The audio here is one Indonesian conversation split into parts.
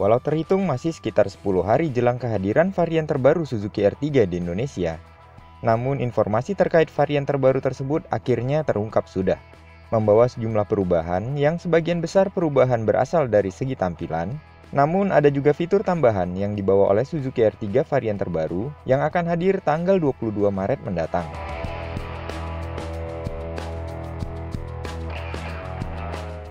Walau terhitung masih sekitar 10 hari jelang kehadiran varian terbaru Suzuki R3 di Indonesia, namun informasi terkait varian terbaru tersebut akhirnya terungkap sudah, membawa sejumlah perubahan yang sebagian besar perubahan berasal dari segi tampilan, namun ada juga fitur tambahan yang dibawa oleh Suzuki R3 varian terbaru yang akan hadir tanggal 22 Maret mendatang.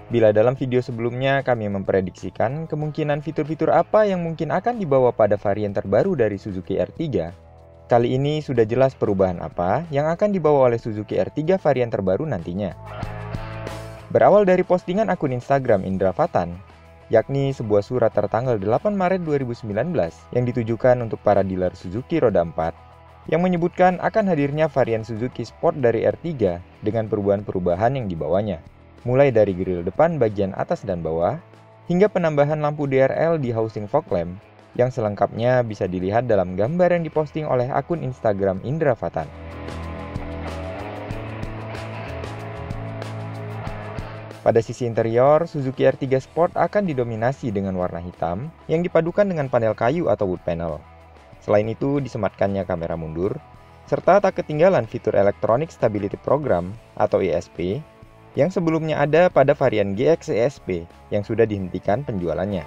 Bila dalam video sebelumnya kami memprediksikan kemungkinan fitur-fitur apa yang mungkin akan dibawa pada varian terbaru dari Suzuki R3, kali ini sudah jelas perubahan apa yang akan dibawa oleh Suzuki R3 varian terbaru nantinya. Berawal dari postingan akun Instagram Indra Fatan, yakni sebuah surat tertanggal 8 Maret 2019 yang ditujukan untuk para dealer Suzuki roda 4 yang menyebutkan akan hadirnya varian Suzuki Sport dari R3 dengan perubahan-perubahan yang dibawanya mulai dari grill depan bagian atas dan bawah, hingga penambahan lampu DRL di housing fog lamp, yang selengkapnya bisa dilihat dalam gambar yang diposting oleh akun Instagram Indra Fatan. Pada sisi interior, Suzuki R3 Sport akan didominasi dengan warna hitam yang dipadukan dengan panel kayu atau wood panel. Selain itu, disematkannya kamera mundur, serta tak ketinggalan fitur Electronic Stability Program atau ESP yang sebelumnya ada pada varian GX ESP yang sudah dihentikan penjualannya.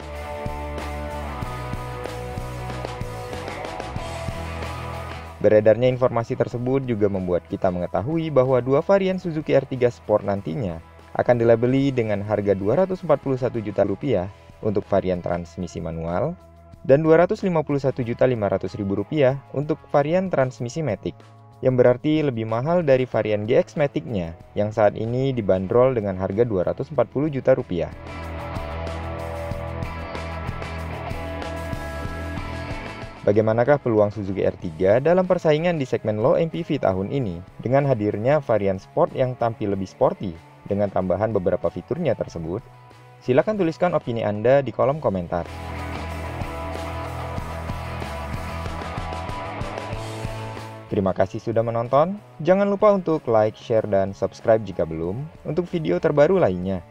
Beredarnya informasi tersebut juga membuat kita mengetahui bahwa dua varian Suzuki R3 Sport nantinya akan dilabeli dengan harga 241 juta rupiah untuk varian transmisi manual dan 251 juta 500 ribu rupiah untuk varian transmisi matic yang berarti lebih mahal dari varian GX Matic-nya yang saat ini dibanderol dengan harga 240 juta rupiah. Bagaimanakah peluang Suzuki R3 dalam persaingan di segmen low MPV tahun ini dengan hadirnya varian sport yang tampil lebih sporty dengan tambahan beberapa fiturnya tersebut? Silahkan tuliskan opini Anda di kolom komentar. Terima kasih sudah menonton. Jangan lupa untuk like, share, dan subscribe jika belum untuk video terbaru lainnya.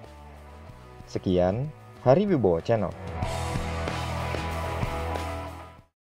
Sekian, Hari Wibowo Channel.